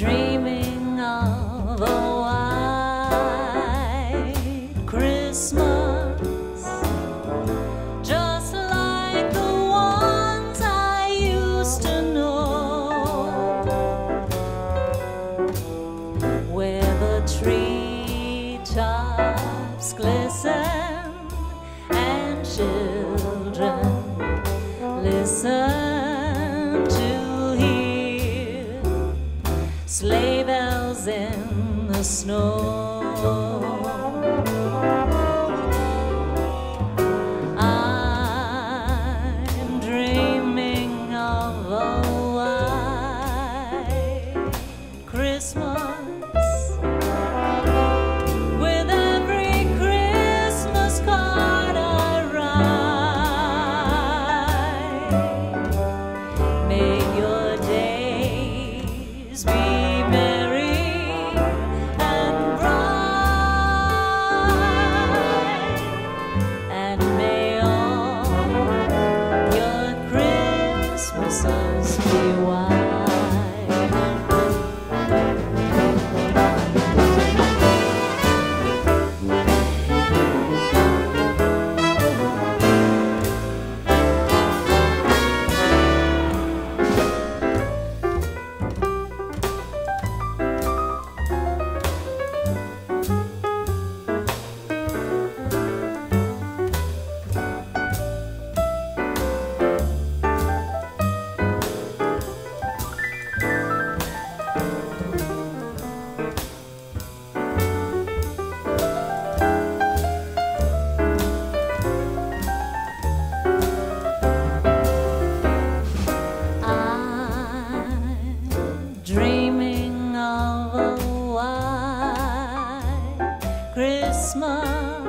dreaming of a white Christmas, just like the ones I used to know, where the treetops glisten and children listen. Sleigh bells in the snow. Christmas